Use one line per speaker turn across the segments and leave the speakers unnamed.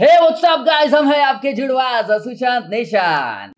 Hey what's up guys हम हैं आपके जुड़वाज सुशांत निशान।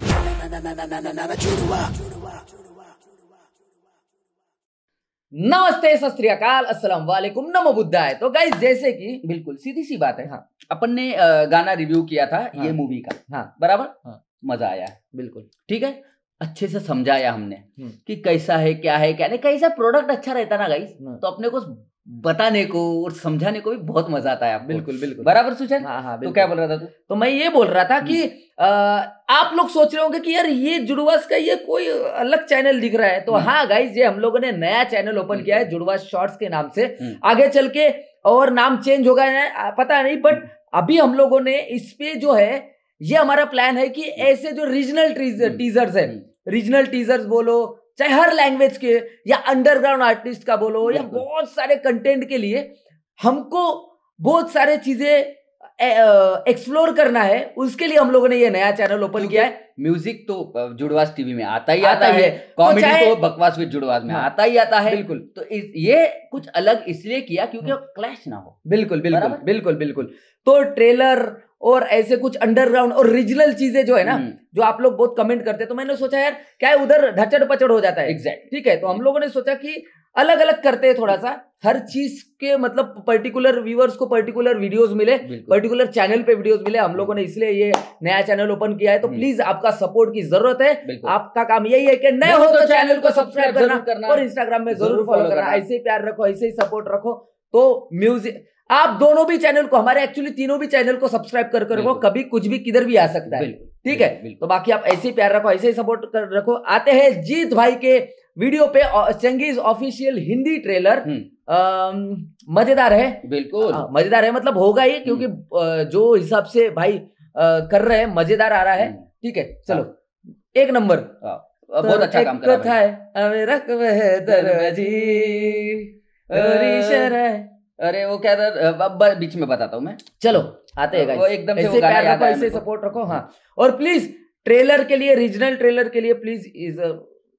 नमस्ते सत अस्सलाम वालेकुम। नमो बुद्धाय। तो गाइस जैसे कि बिल्कुल सीधी सी बात है। हाँ। अपन ने गाना रिव्यू किया था हाँ, ये
हाँ।
मूवी का।
हाँ।
बराबर?
हाँ।
मज़ा आया।
बिल्कुल।
ठीक है? अच्छे से समझाया हमने
हम्म।
कि कैसा है क्या है क्या नहीं। कैसा प्रोडक्ट अच्छा रहता ना गाइस
हाँ।
तो अपने को बताने को और समझाने को भी बहुत मज़ा आता है आपको।
बिल्कुल बिल्कुल।
बराबर सुचन
हाँ हाँ
तो क्या बोल रहा था तू? तो मैं ये बोल रहा था कि आ, आप लोग सोच रहे होंगे कि यार ये जुड़वास का ये कोई अलग चैनल दिख रहा है। तो हम्म।
हाँ गाइज़ ये हम लोगों ने नया चैनल ओपन किया है जुड़वास शॉर्ट्स के नाम से।
हम्म।
आगे चल के और नाम चेंज होगा पता नहीं बट अभी हम लोगों ने इस पे जो है ये हमारा प्लान है कि ऐसे जो रीजनल
हम्म।
टीजर्स है
हम्म।
रीजनल टीजर्स बोलो चाहे हर लैंग्वेज के या अंडरग्राउंड आर्टिस्ट का बोलो या बहुत सारे कंटेंट के लिए हमको बहुत सारे चीज़ें एक्सप्लोर करना है। उसके लिए हम लोगों ने ये नया चैनल ओपन किया है।
म्यूज़िक तो जुड़वास टीवी में आता ही
आता
आता
है
है। कॉमेडी
चाहे-
तो बकवास विद जुड़वास में
हाँ।
आता ही आता है।
बिल्कुल।
तो इस, ये कुछ अलग इसलिए किया क्योंकि। क्लैश ना हो।
बिल्कुल बिल्कुल बिल्कुल बिल्कुल। तो ट्रेलर और ऐसे कुछ अंडरग्राउंड और रीजनल चीज़ें जो है ना
हम्म,
जो आप लोग बहुत कमेंट करते हैं तो मैंने सोचा यार क्या है उधर ढचड़ पचड़ हो जाता है?
एग्जैक्ट
ठीक है तो हम लोगों ने सोचा कि अलग अलग करते हैं थोड़ा सा हर चीज़ के मतलब पर्टिकुलर व्यूअर्स को पर्टिकुलर वीडियोस मिले पर्टिकुलर चैनल पे वीडियोस मिले। हम लोगों ने इसलिए ये नया चैनल ओपन किया है तो
हम्म।
प्लीज़ आपका सपोर्ट की ज़रूरत है। आपका काम यही है कि नए हो तो चैनल को सब्सक्राइब करना और इंस्टाग्राम में ज़रूर फॉलो करना। ऐसे ही प्यार रखो ऐसे ही सपोर्ट रखो। तो म्यूज़िक आप दोनों भी चैनल को हमारे एक्चुअली तीनों भी चैनल को सब्सक्राइब कर कर कभी कुछ भी किधर भी आ सकता है। ठीक है? तो बाकी आप ऐसे ही प्यार रखो ऐसे ही सपोर्ट कर रखो। आते हैं जीत भाई के वीडियो पे Genghis official Hindi trailer
hmm,
मज़ेदार है।
बिल्कुल।
हाँ, मज़ेदार है मतलब होगा ही क्योंकि जो हिसाब से भाई कर रहे हैं मज़ेदार आ रहा है।
हम्म,
ठीक है चलो। एक नंबर।
हाँ, बहुत अच्छा काम
कर
करा भाई। अरे वो क्या था बीच में बताता हूँ मैं।
चलो आते हैं
वो एकदम से वो गाना
प्यार
याद
रखो ऐसे सपोर्ट रखो हाँ। और प्लीज़ ट्रेलर के लिए रीजनल ट्रेलर के लिए प्लीज़ इज़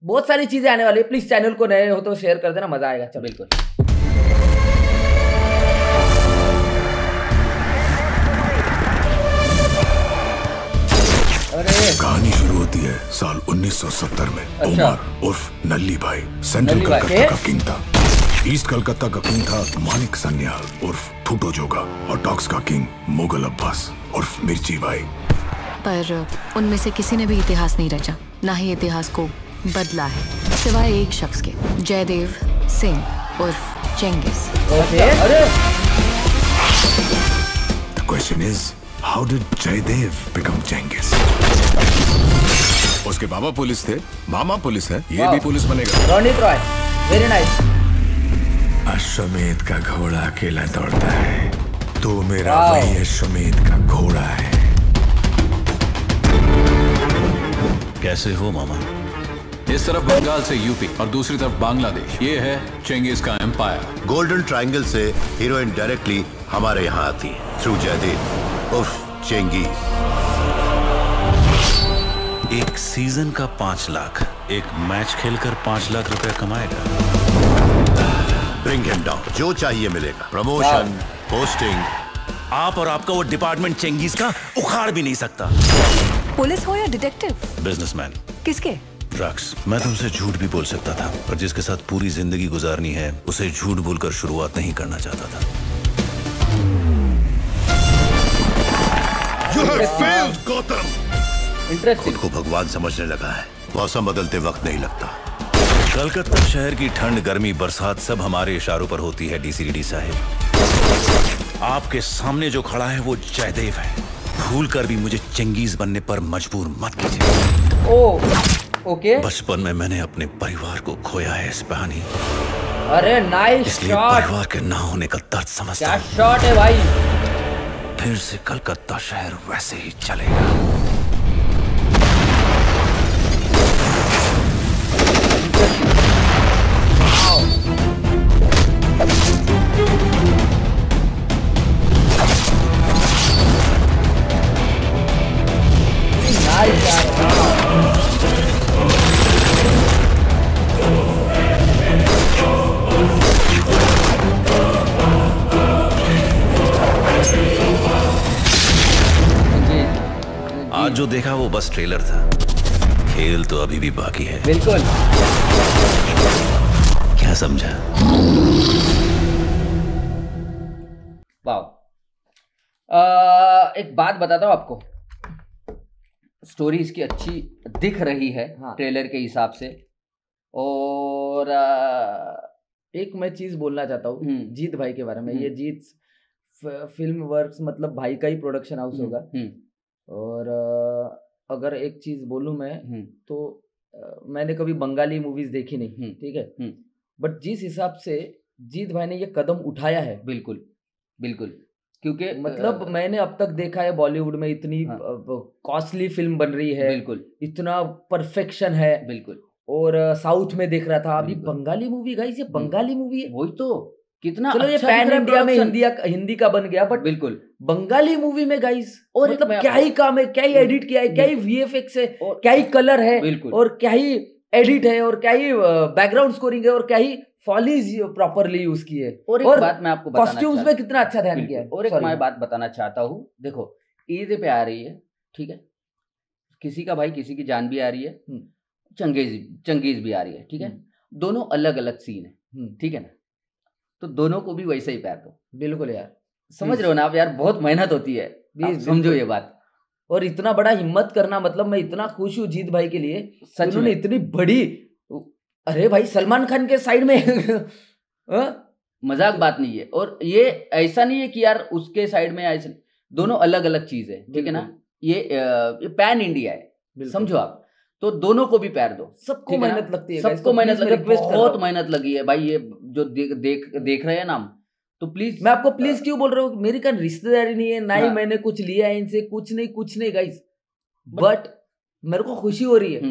बहुत सारी चीज़ें आने वाली है। प्लीज़ चैनल को नए हो तो शेयर कर देना मज़ा आएगा। चलो।
बिल्कुल। अरे।
कहानी शुरू होती है साल 1970 में।
अच्छा।
उमर उर्फ़ नल्ली भाई सेंट्रल कलकत्ता का किंग था ईस्ट कलकत्ता का किंग था मानिक सन्याल उर्फ़ ठूटो जोगा और टॉक्स का किंग मुगल अब्बास उर्फ़ मिर्ची भाई
पर उनमें से किसी ने भी इतिहास नहीं रचा। ना ही इतिहास को बदला है। सिवाय एक शख्स के जयदेव सिंह उर्फ़ चेंगिस।
ओके
अरे
the question is how did Jaidev become Chengis? उसके बाबा पुलिस थे मामा पुलिस है ये। भी पुलिस बनेगा।
रोनित रॉय वेरी नाइस
अश्वमेध का घोड़ा अकेला दौड़ता है। तो मेरा
वाह।
अश्वमेध का घोड़ा है।
कैसे हो मामा? इस तरफ़ बंगाल से यूपी और दूसरी तरफ़ बांग्लादेश। ये है चेंगिस का एम्पायर
गोल्डन ट्रायंगल से हीरोइन डायरेक्टली हमारे यहाँ आती है थ्रू जयदेव उर्फ़ चेंगीज
एक सीज़न का पाँच लाख। एक मैच खेलकर पाँच लाख रुपए कमाएगा।
ब्रिंग हिम डाउन जो चाहिए मिलेगा। प्रमोशन पोस्टिंग
आप और आपका वो डिपार्टमेंट चेंगिस का उखाड़ भी नहीं सकता।
पुलिस हो या डिटेक्टिव
बिजनेसमैन
किसके?
ड्रग्स मैं तुमसे झूठ भी बोल सकता था पर जिसके साथ पूरी ज़िंदगी गुजारनी है उसे झूठ बोलकर शुरुआत नहीं करना चाहता था।
इंटरेस्टिंग
खुद को भगवान समझने लगा है। मौसम बदलते वक्त नहीं लगता।
कलकत्ता शहर की ठंड गर्मी बरसात सब हमारे इशारों पर होती है डीसीडी साहिब। आपके सामने जो खड़ा है वो जयदेव है। भूल कर भी मुझे चंगेज बनने पर मजबूर मत कीजिए।
Oh okay.
बचपन में मैंने अपने परिवार को खोया है स्पैनी
अरे नाइस
इसलिए
शॉट
परिवार के ना होने का दर्द समझता
क्या शॉट है भाई?
फिर से कलकत्ता शहर वैसे ही चलेगा। जो देखा वो बस ट्रेलर था। खेल तो अभी भी बाकी है।
बिल्कुल।
क्या समझा?
वाह एक बात बताता हूँ आपको। स्टोरी इसकी अच्छी दिख रही है
हाँ।
ट्रेलर के हिसाब से। और अ,
एक मैं चीज़ बोलना चाहता हूँ
हम्म,
जीत भाई के बारे में।
हम्म।
ये जीत फ़िल्म वर्क्स मतलब भाई का ही प्रोडक्शन हाउस होगा।
हम्म,
और अगर एक चीज़ बोलूँ मैं तो मैंने कभी बंगाली मूवीज़ देखी नहीं ठीक है। बट जिस हिसाब से जीत भाई ने ये कदम उठाया है
बिल्कुल बिल्कुल। क्योंकि
मतलब
अ,
मैंने अब तक देखा है बॉलीवुड में इतनी
हाँ।
कॉस्टली फ़िल्म बन रही है
बिल्कुल।
इतना परफेक्शन है
बिल्कुल।
और साउथ में देख रहा था अभी। बंगाली मूवी गाइस ये बंगाली मूवी है।
वही तो। कितना
चलो
अच्छा दिख
पैन इंडिया में हिंदी हिंदी का बन गया बट
बिल्कुल।
बंगाली मूवी में गाइस
और
मतलब क्या ही काम है क्या ही एडिट किया है क्या ही वीएफएक्स है क्या ही कलर है
बिल्कुल।
और क्या ही एडिट है और क्या ही बैकग्राउंड स्कोरिंग है और क्या ही फॉलीज प्रॉपरली यूज़ की है।
और एक
और
बात मैं आपको
कॉस्ट्यूम्स में कितना अच्छा ध्यान। किया है।
और एक मैं बात बताना चाहता हूँ। देखो ईद पे आ रही है ठीक है? किसी का भाई किसी की जान भी आ रही है
हम्म।
चंगेज चंगेज भी आ रही है ठीक है? दोनों अलग अलग सीन है
हम्म,
ठीक है ना? तो दोनों को भी वैसे ही प्यार दो
बिल्कुल यार।
समझ रहे हो ना आप यार बहुत मेहनत होती है। समझो ये बात।
और इतना बड़ा हिम्मत करना मतलब मैं इतना खुश हूँ जीत भाई के लिए
सच में।
इतनी बड़ी अरे भाई सलमान खान के साइड में। हाँ?
मज़ाक बात नहीं है। और ये ऐसा नहीं है कि यार उसके साइड में ऐसे दोनों अलग अलग चीज़ है ठीक है ना? ये ये पैन इंडिया है। समझो आप। तो दोनों को भी प्यार दो।
सबको
है?
मेहनत लगती है
सबको मेहनत लगी
रहा
बहुत मेहनत लगी है भाई ये जो देख देख देख रहे हैं ना हम तो प्लीज़
मैं आपको प्लीज़ क्यों बोल रहा हूँ? मेरी का रिश्तेदारी नहीं है ना ही
हाँ।
मैंने कुछ लिया है इनसे कुछ नहीं कुछ नहीं गाइस बट मेरे को खुशी हो रही है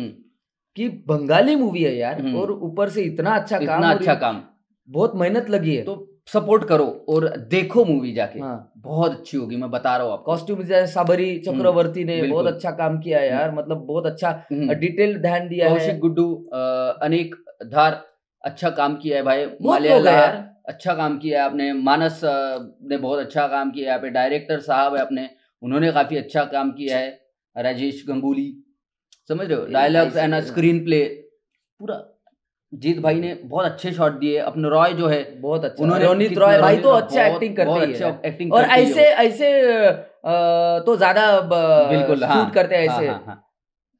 कि बंगाली मूवी है यार
हम्म।
और ऊपर से इतना अच्छा
इतना
हो रही
अच्छा काम।
बहुत मेहनत लगी है।
तो सपोर्ट करो और देखो मूवी जाके।
हाँ।
बहुत अच्छी होगी मैं बता रहा हूँ
कॉस्ट्यूम साबरी चक्रवर्ती ने बहुत अच्छा काम किया है यार मतलब बहुत अच्छा
हम्म।
डिटेल ध्यान दिया है।
गुड्डू अनेक धार अच्छा काम किया है भाई
यार।
अच्छा काम किया है आपने मानस ने बहुत अच्छा काम किया है यहाँ पे डायरेक्टर साहब है अपने उन्होंने काफ़ी अच्छा काम किया है। राजेश गंगुली समझ रहे हो? डायलॉग्स एंड स्क्रीन प्ले पूरा जीत भाई ने बहुत अच्छे शॉट दिए अपने रॉय जो है
बहुत अच्छा।
उन्होंने
रोनित रॉय भाई तो अच्छा एक्टिंग करते
बहुत
ही।
अच्छा
है
एक्टिंग
और
करते ही है
ऐसे ऐसे तो ज़्यादा
बिल्कुल
शूट करते हैं ऐसे।
हाँ,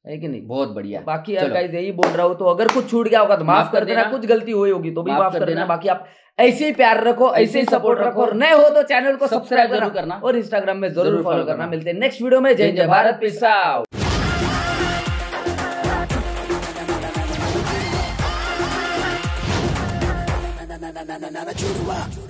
कि नहीं?
बहुत बढ़िया।
बाकी यार
चलो।
गाइस यही बोल रहा हूँ तो अगर कुछ छूट गया होगा तो माफ़ कर देना। कुछ गलती हुई होगी तो भी
माफ़ कर
देना। बाकी आप ऐसे ही प्यार रखो ऐसे ही सपोर्ट रखो। और नए हो तो चैनल को
सब्सक्राइब ज़रूर
करना। और इंस्टाग्राम में ज़रूर फॉलो करना।
करना।
मिलते हैं नेक्स्ट वीडियो में। जय जय भारत पिस
na na na na na na